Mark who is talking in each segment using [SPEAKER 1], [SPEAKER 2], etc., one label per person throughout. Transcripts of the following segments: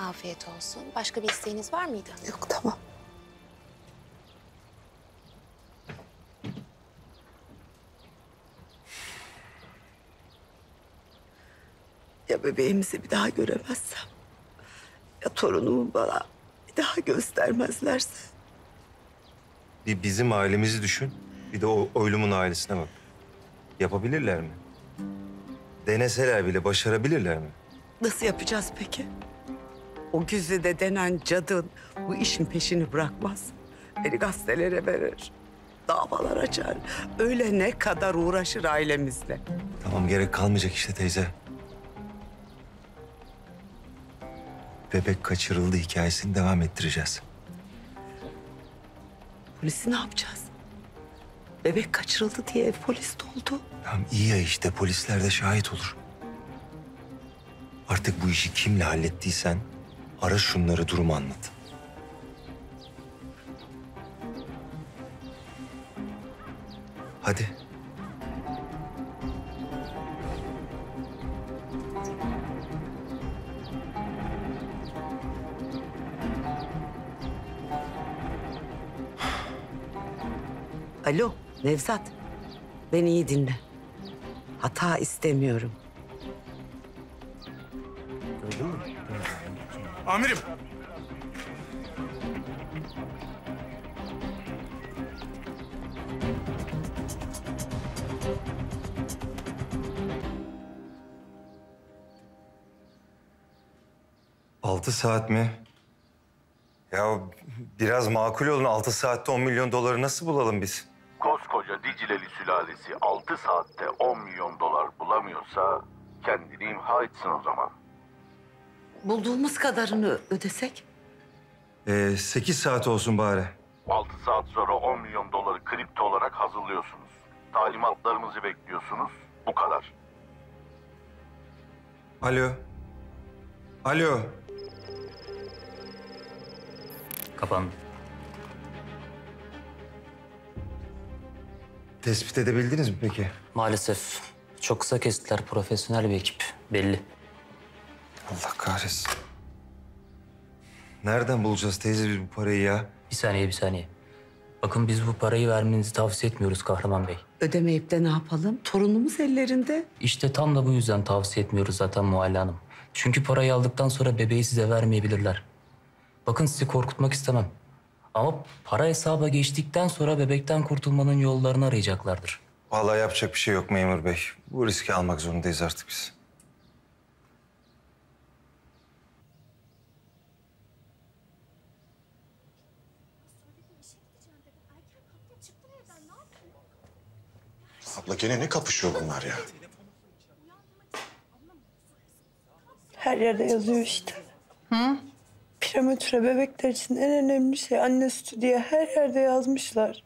[SPEAKER 1] Afiyet olsun. Başka bir isteğiniz var mıydı?
[SPEAKER 2] Yok tamam. Ya bebeğimizi bir daha göremezsem? Ya torunumu bana bir daha göstermezlerse?
[SPEAKER 3] Bir bizim ailemizi düşün. Bir de o oylumun ailesine bak. Yapabilirler mi? Deneseler bile başarabilirler mi?
[SPEAKER 2] Nasıl yapacağız peki? O güzide denen cadın bu işin peşini bırakmaz. Beni gazetelere verir. Davalar açar. Öyle ne kadar uğraşır ailemizle.
[SPEAKER 3] Tamam gerek kalmayacak işte teyze. Bebek kaçırıldı hikayesini devam ettireceğiz.
[SPEAKER 2] Polisi ne yapacağız? Bebek kaçırıldı diye ev polis doldu.
[SPEAKER 3] Tamam iyi ya işte polisler de şahit olur. Artık bu işi kimle hallettiysen ara şunları durumu anlat. Hadi.
[SPEAKER 2] Alo Nevzat. Beni iyi dinle. Hata istemiyorum.
[SPEAKER 4] Amirim.
[SPEAKER 3] Altı saat mi? Ya biraz makul olun. Altı saatte 10 milyon doları nasıl bulalım biz?
[SPEAKER 5] Koskoca Dicleli sülalesi 6 saatte 10 milyon dolar bulamıyorsa kendini imha etsin o zaman.
[SPEAKER 2] Bulduğumuz kadarını ödesek?
[SPEAKER 3] Ee, 8 saat olsun bari.
[SPEAKER 5] 6 saat sonra 10 milyon doları kripto olarak hazırlıyorsunuz. Talimatlarımızı bekliyorsunuz. Bu kadar.
[SPEAKER 3] Alo. Alo.
[SPEAKER 6] Kapandı.
[SPEAKER 3] Tespit edebildiniz mi peki?
[SPEAKER 6] Maalesef çok kısa kestiler. Profesyonel bir ekip. Belli.
[SPEAKER 3] Allah kahretsin. Nereden bulacağız teyze biz bu parayı ya?
[SPEAKER 6] Bir saniye, bir saniye. Bakın biz bu parayı vermenizi tavsiye etmiyoruz Kahraman Bey.
[SPEAKER 2] Ödemeyip de ne yapalım? Torunumuz ellerinde.
[SPEAKER 6] İşte tam da bu yüzden tavsiye etmiyoruz zaten Muhalle Hanım. Çünkü parayı aldıktan sonra bebeği size vermeyebilirler. Bakın sizi korkutmak istemem. Ama para hesaba geçtikten sonra bebekten kurtulmanın yollarını arayacaklardır.
[SPEAKER 3] Vallahi yapacak bir şey yok memur bey. Bu riski almak zorundayız artık biz.
[SPEAKER 4] Abla gene ne kapışıyor bunlar ya?
[SPEAKER 7] Her yerde yazıyor işte. Hı? Prematüre bebekler için en önemli şey anne sütü diye her yerde yazmışlar.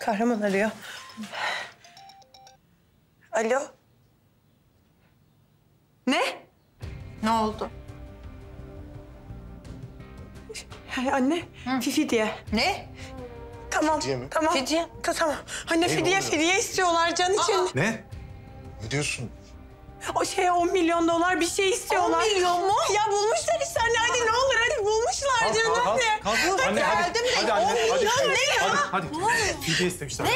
[SPEAKER 7] Kahraman arıyor. Alo. Ne?
[SPEAKER 8] Ne oldu?
[SPEAKER 7] Hey anne, Fifi diye.
[SPEAKER 8] Ne?
[SPEAKER 7] Tamam,
[SPEAKER 4] Fidye mi?
[SPEAKER 7] tamam.
[SPEAKER 8] Fidye?
[SPEAKER 7] Ta, tamam. Anne fidye, fidye istiyorlar can için.
[SPEAKER 4] Ne? Ne diyorsun?
[SPEAKER 7] O şeye 10 milyon dolar bir şey istiyorlar.
[SPEAKER 8] 10 milyon mu?
[SPEAKER 7] Ya bulmuşlar işte anne hadi ne olur hadi bulmuşlar canım anne.
[SPEAKER 4] Kalk. Anne hadi.
[SPEAKER 8] Geldim de
[SPEAKER 4] Hadi anne.
[SPEAKER 8] 10
[SPEAKER 4] Hadi.
[SPEAKER 8] milyon ne ya?
[SPEAKER 4] Hadi hadi. Fidye istemişler. Ne?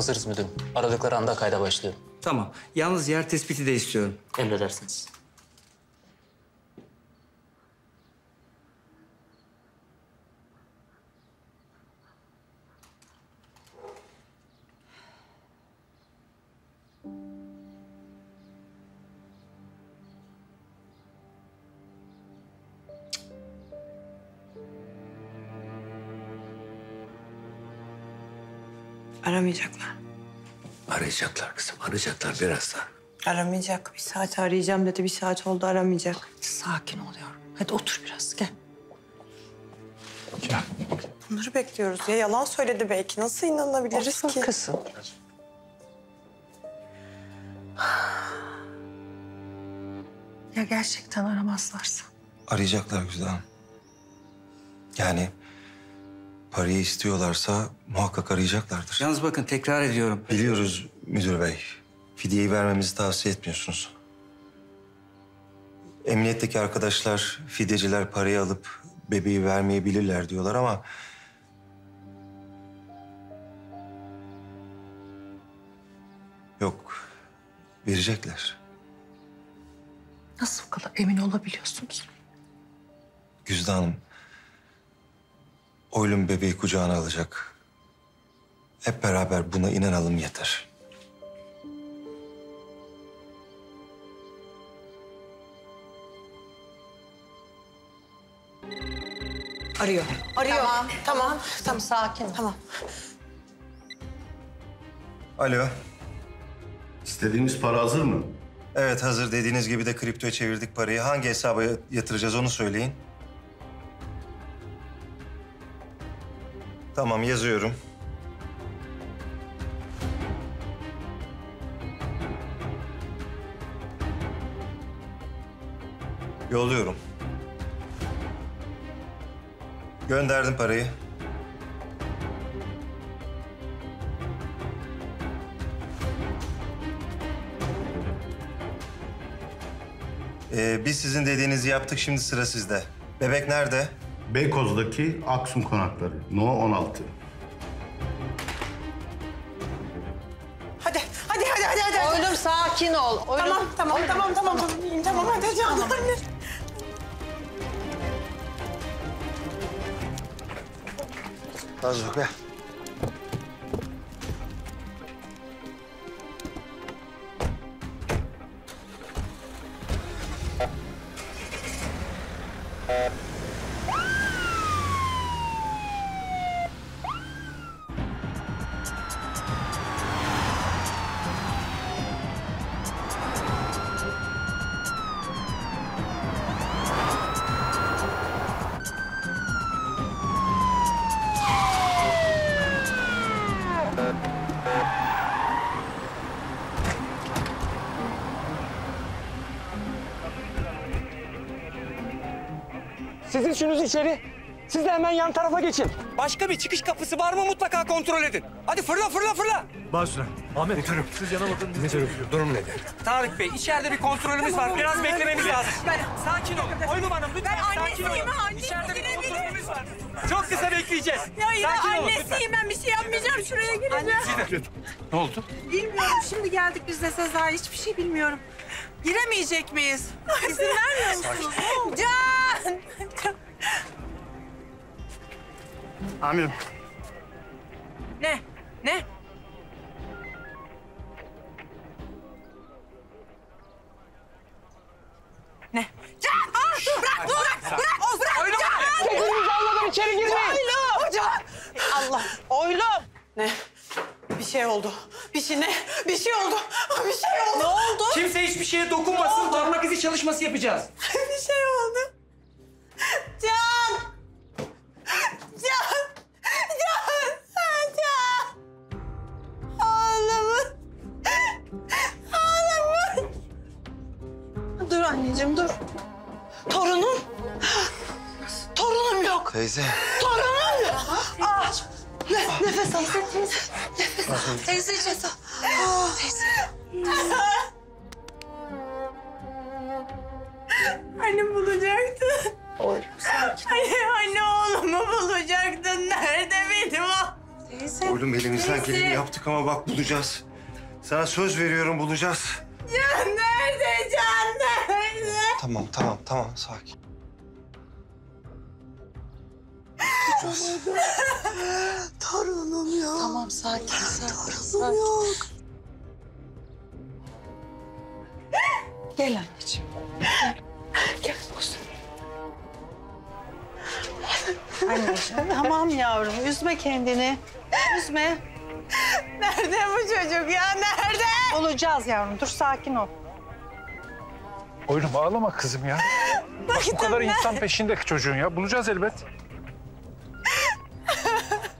[SPEAKER 6] Hazırız müdürüm. Aradıkları anda kayda başlıyor.
[SPEAKER 9] Tamam. Yalnız yer tespiti de istiyorum.
[SPEAKER 6] Emredersiniz.
[SPEAKER 7] Aramayacaklar.
[SPEAKER 10] Arayacaklar kızım, arayacaklar birazdan.
[SPEAKER 7] Aramayacak. Bir saat arayacağım dedi. Bir saat oldu aramayacak.
[SPEAKER 8] Sakin ol yavrum. Hadi otur biraz gel.
[SPEAKER 4] Gel.
[SPEAKER 7] Bunları bekliyoruz ya. Yalan söyledi belki. Nasıl inanabiliriz ki?
[SPEAKER 8] kızım. Ya gerçekten aramazlarsa?
[SPEAKER 3] Arayacaklar Güzide Hanım. Yani parayı istiyorlarsa muhakkak arayacaklardır.
[SPEAKER 9] Yalnız bakın tekrar ediyorum.
[SPEAKER 3] Biliyoruz müdür bey. Fidyeyi vermemizi tavsiye etmiyorsunuz. Emniyetteki arkadaşlar, fidyeciler parayı alıp bebeği vermeyebilirler diyorlar ama... Yok, verecekler.
[SPEAKER 8] Nasıl bu kadar emin olabiliyorsunuz?
[SPEAKER 3] Güzide Hanım, oylum bebeği kucağına alacak. Hep beraber buna inanalım yeter.
[SPEAKER 7] Arıyor. Arıyor.
[SPEAKER 8] Tamam.
[SPEAKER 7] Tamam.
[SPEAKER 8] Tamam sakin.
[SPEAKER 7] Tamam.
[SPEAKER 3] Alo.
[SPEAKER 5] İstediğiniz para hazır mı?
[SPEAKER 3] Evet hazır dediğiniz gibi de kriptoya çevirdik parayı. Hangi hesaba yatıracağız onu söyleyin. Tamam yazıyorum. Yolluyorum. Gönderdim parayı. Ee, biz sizin dediğinizi yaptık şimdi sıra sizde. Bebek nerede?
[SPEAKER 5] Beykoz'daki Aksum konakları. No 16.
[SPEAKER 7] Hadi. Hadi hadi hadi hadi.
[SPEAKER 8] Oylum sakin ol. Oylum.
[SPEAKER 7] Tamam tamam tamam tamam tamam. İyiyim tamam hadi canım anne.
[SPEAKER 3] Az be.
[SPEAKER 10] Şunuz içeri. Siz de hemen yan tarafa geçin. Başka bir çıkış kapısı var mı mutlaka kontrol edin. Hadi fırla fırla fırla.
[SPEAKER 11] Başla. Ahmet müdürüm. Siz yana bakın. Müdürüm. Durum nedir?
[SPEAKER 10] Tarık Bey içeride bir kontrolümüz var. Biraz beklememiz lazım. Sakin ol. Oylum Hanım lütfen sakin olun. İçeride bir kontrolümüz var. Çok kısa bekleyeceğiz.
[SPEAKER 7] Ya ya
[SPEAKER 10] Sakin
[SPEAKER 7] annesiyim ben bir şey yapmayacağım. Şuraya gireceğim.
[SPEAKER 10] Ne oldu?
[SPEAKER 8] Bilmiyorum şimdi geldik biz de Sezai hiçbir şey bilmiyorum. Giremeyecek miyiz? İzin vermiyor musunuz?
[SPEAKER 7] Can.
[SPEAKER 10] Amirim.
[SPEAKER 8] Ne? Ne? Ne? Can! Aa, bırak, bırak, bırak, bırak!
[SPEAKER 10] Oylum.
[SPEAKER 8] Can!
[SPEAKER 10] Tedbirinizi almadan içeri girmeyin.
[SPEAKER 8] Oylum! Hocam! Allah! Oylum!
[SPEAKER 7] Ne? Bir şey oldu. Bir şey ne? Bir şey oldu. Bir şey oldu. Ne oldu?
[SPEAKER 10] Kimse hiçbir şeye dokunmasın. Parmak izi çalışması yapacağız.
[SPEAKER 8] dur.
[SPEAKER 7] Torunum. Torunum yok.
[SPEAKER 3] Teyze.
[SPEAKER 7] Torunum yok. Ah. Ne, nefes al.
[SPEAKER 8] Teyzeciğim. Teyze.
[SPEAKER 7] Anne bulacaktın. Anne, anne oğlumu bulacaktın. Nerede benim o?
[SPEAKER 8] Teyze.
[SPEAKER 3] Oğlum elimizden geleni yaptık ama bak bulacağız. Sana söz veriyorum bulacağız.
[SPEAKER 7] Can nerede? Can?
[SPEAKER 3] Tamam tamam tamam sakin.
[SPEAKER 7] Torunum yok.
[SPEAKER 8] Tamam sakin sakin.
[SPEAKER 7] Torunum yok.
[SPEAKER 8] Gel anneciğim. Gel. Gel kuzum. Anneciğim tamam yavrum üzme kendini. Üzme. Nerede bu çocuk ya? Nerede? Bulacağız yavrum. Dur sakin ol.
[SPEAKER 11] Oylum ağlama kızım ya. Bak bu kadar insan peşinde çocuğun ya. Bulacağız elbet.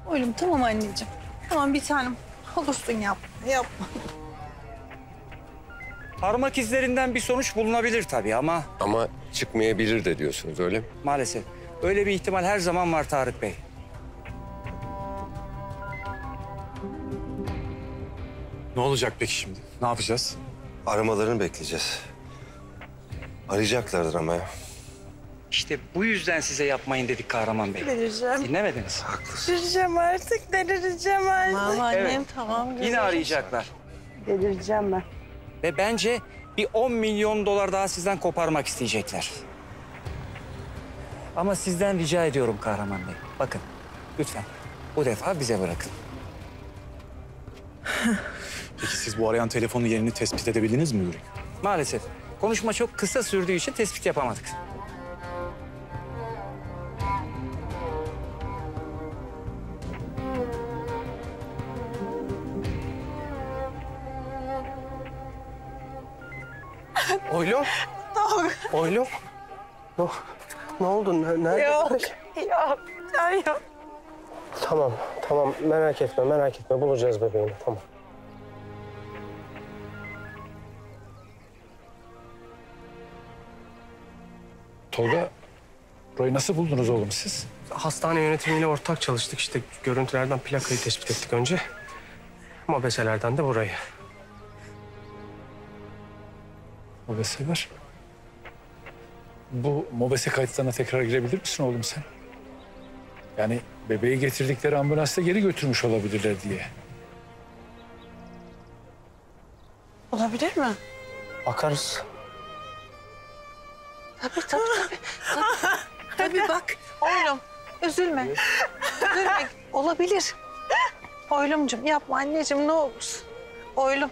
[SPEAKER 8] Oğlum tamam anneciğim. Tamam bir tanem. Olursun yapma. Yapma.
[SPEAKER 10] Parmak izlerinden bir sonuç bulunabilir tabii ama
[SPEAKER 12] Ama çıkmayabilir de diyorsunuz öyle mi?
[SPEAKER 10] maalesef öyle bir ihtimal her zaman var Tarık Bey.
[SPEAKER 11] Ne olacak peki şimdi? Ne yapacağız?
[SPEAKER 3] Aramalarını bekleyeceğiz. Arayacaklardır ama ya.
[SPEAKER 10] İşte bu yüzden size yapmayın dedik Kahraman Bey.
[SPEAKER 8] Delireceğim.
[SPEAKER 10] Dinlemediniz.
[SPEAKER 8] Delireceğim artık. Delireceğim artık. Tamam annem
[SPEAKER 10] Evet.
[SPEAKER 8] tamam.
[SPEAKER 10] Yine arayacaklar.
[SPEAKER 7] Delireceğim ben.
[SPEAKER 10] Ve bence bir 10 milyon dolar daha sizden koparmak isteyecekler. Ama sizden rica ediyorum Kahraman Bey. Bakın lütfen bu defa bize bırakın.
[SPEAKER 11] Peki siz bu arayan telefonun yerini tespit edebildiniz mi müdürüm?
[SPEAKER 10] Maalesef konuşma çok kısa sürdüğü için tespit yapamadık.
[SPEAKER 9] Oylum. Oylum. Ne, ne oldu? Ne, nerede?
[SPEAKER 8] Yok. Yok. Ay yok.
[SPEAKER 9] Tamam, tamam. Merak etme, merak etme. Bulacağız bebeğini, tamam.
[SPEAKER 11] Tolga, burayı nasıl buldunuz oğlum siz?
[SPEAKER 9] Hastane yönetimiyle ortak çalıştık. İşte görüntülerden plakayı tespit ettik önce. Mobeselerden de burayı.
[SPEAKER 11] Mobeseler. Bu mobese kayıtlarına tekrar girebilir misin oğlum sen? Yani bebeği getirdikleri ambulansta geri götürmüş olabilirler diye.
[SPEAKER 8] Olabilir mi?
[SPEAKER 9] Bakarız.
[SPEAKER 8] Tabii tabii tabii. Tabii, tabii bak. Oğlum üzülme. Üzülme. Olabilir. Oylumcum yapma anneciğim ne olursun. Oylum.